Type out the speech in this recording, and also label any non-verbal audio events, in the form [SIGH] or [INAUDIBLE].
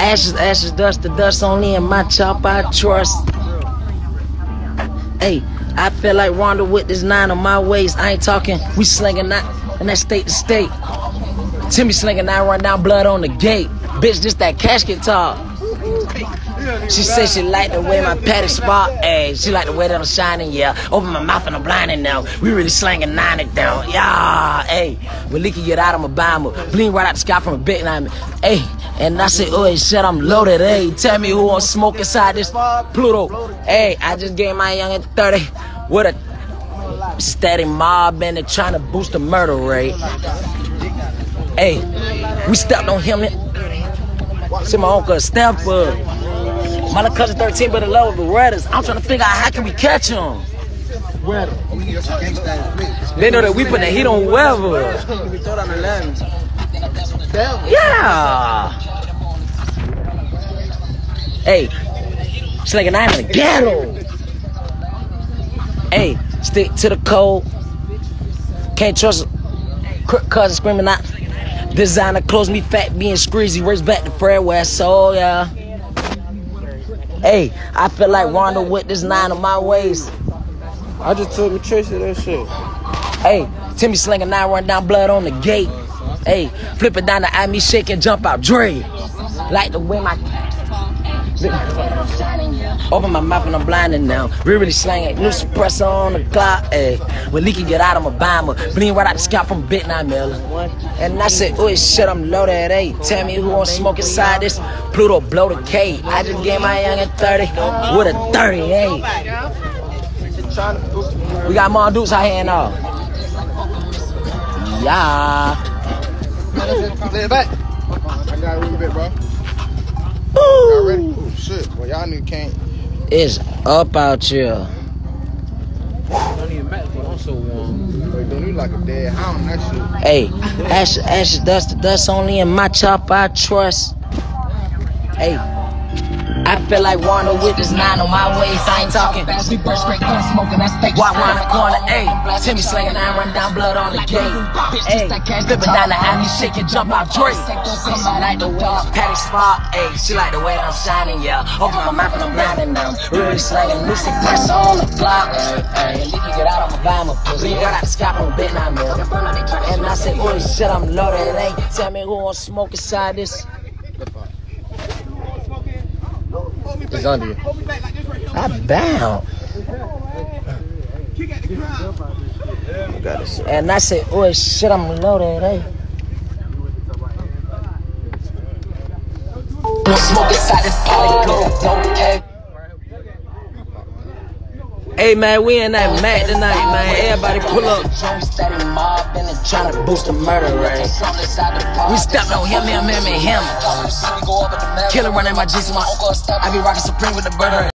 Ashes, ashes, dust to dust, only in my chop I trust. Hey, I feel like Ronda with this nine on my waist. I ain't talking, we slinging that, and that state to state. Timmy slinging that, run down blood on the gate. Bitch, this that casket talk. [LAUGHS] She said she like the way my patty spot, ayy. She like the way that I'm shining, yeah. Open my mouth and I'm blinding now. We really slanging nine it down, yeah. Ayy, we leaking get out of my Bama. Bleeding right out the sky from a big line. Ayy, and I oh, said, oh shit, I'm loaded, ayy. Tell me who want smoke inside this Pluto. Ayy, I just gave my young at 30 with a steady mob and they trying to boost the murder rate. Ayy, we stepped on him. See my uncle step up. My little cousin 13, but the low Berettas. I'm trying to figure out how can we catch him. They know that we put the heat on whoever. Yeah. Hey, it's like a nine in the ghetto. Hey, stick to the code. Can't trust a cousin screaming out. Designer clothes, me fat, being screezy. Race back to Fred West, so yeah. Hey, I feel like Ronda with this nine on my waist. I just took Tracy that shit. Hey, Timmy slinging nine, run down blood on the gate. Hey, flip it down the eye, me shaking, jump out, Dre. Like the way my. Open my mouth and I'm blinding now. We really slanging new suppressor on the clock. Hey, when leaky get out of my bomber, bleeding right out the scalp from bit nine miller. And I said, oh shit, I'm loaded. Hey, tell me who want smoke inside this Pluto blow the K. I just gave my young at 30 with a 38. We got more dudes out here now. Yeah. Lay it back. I got a little bit, bro. Y'all ready? Oh, shit. Well, y'all niggas can't. It's up out here. Don't even matter, but I'm so warm. Wait, don't you like a dead hound? That shit. Hey, ash, ash, dust, dust only in my chop I trust. Hey, I feel like Wanda with this nine on my waist. I ain't talking. We burst straight gun smoking, that's fake. Around the corner, ayy. Timmy slinging nine, run down blood on the gate. Ayy, flipping down the alley, shake and jump out Drake. She like the way my patty spot, ayy. She like the way I'm shining, yeah. Open my mouth and I'm blinding now. Really slanging new suppressor on the block, ayy. Ayy, leaky get out of my vibe, Bama. Bleed right out the sky bit nine mil. And I say, oh shit, I'm loaded, ayy. Tell me who want smoke inside this. It's under you. I bound. Got it. And I said, oh shit, I'm loaded, hey. Smoke inside this party, go, okay. Hey man, we in that Mac tonight, man. Everybody pull up. We stepped on him, him, him, and him. Killer running my G's, my I be rocking Supreme with the burner.